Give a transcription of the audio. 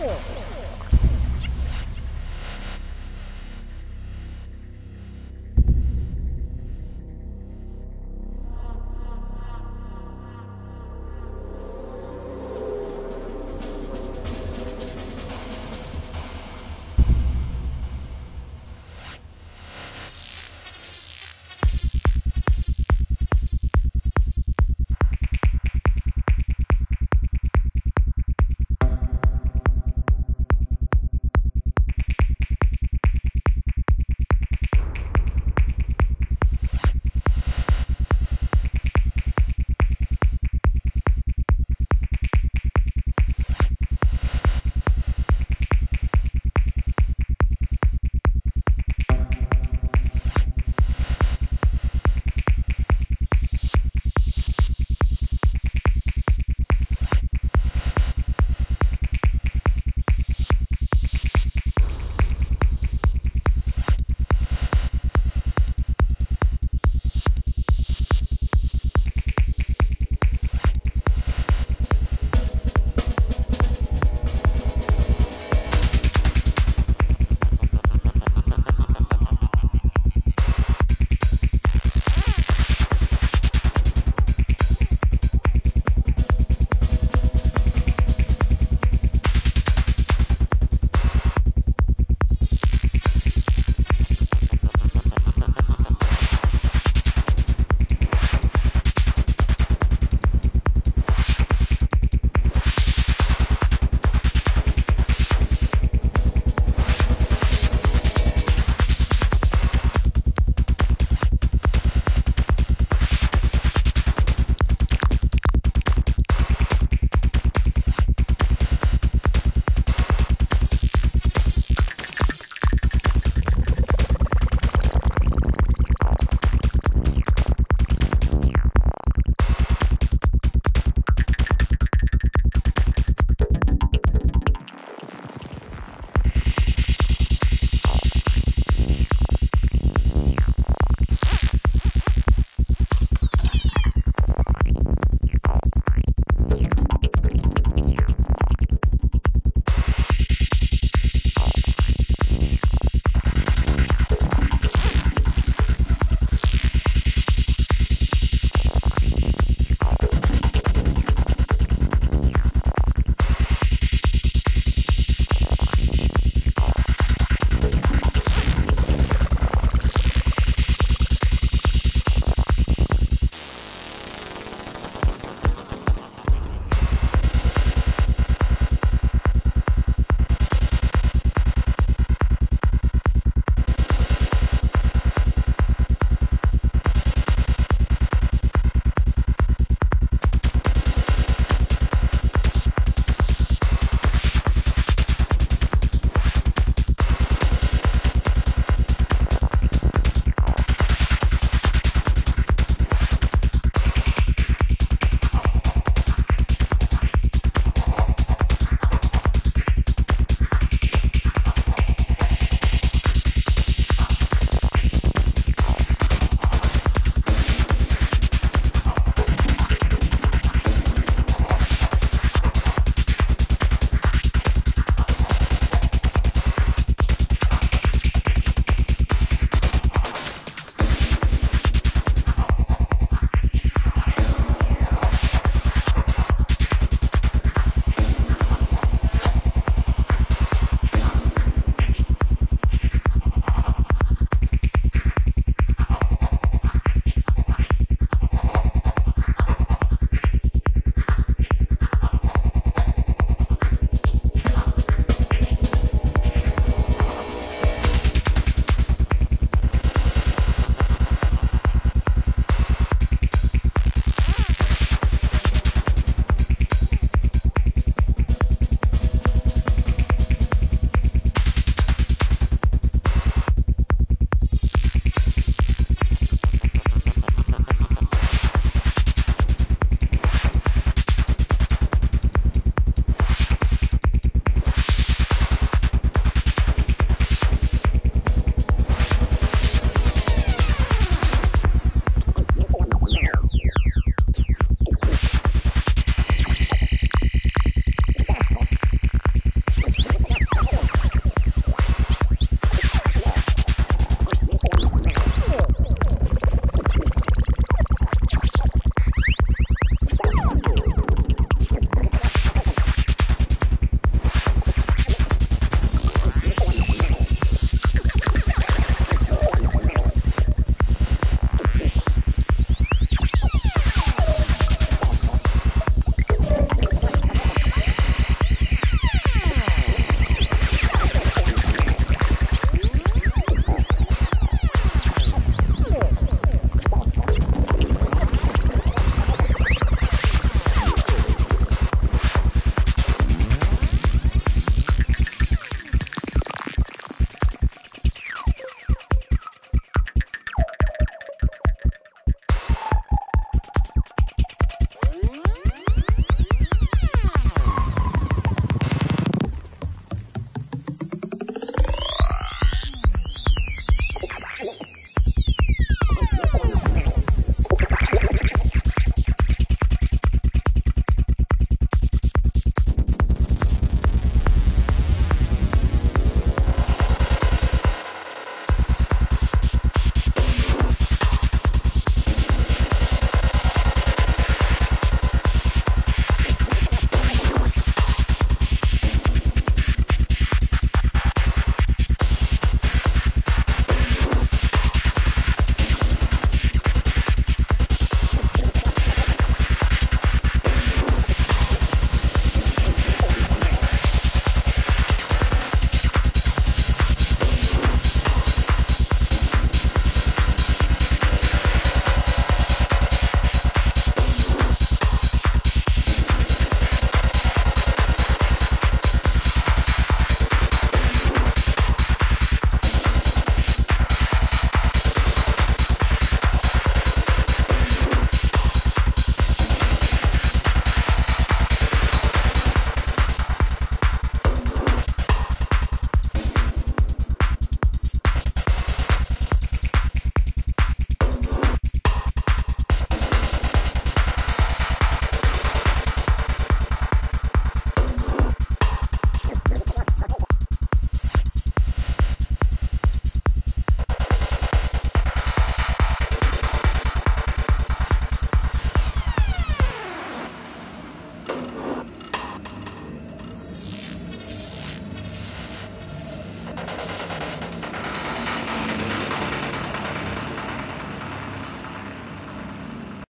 Oh!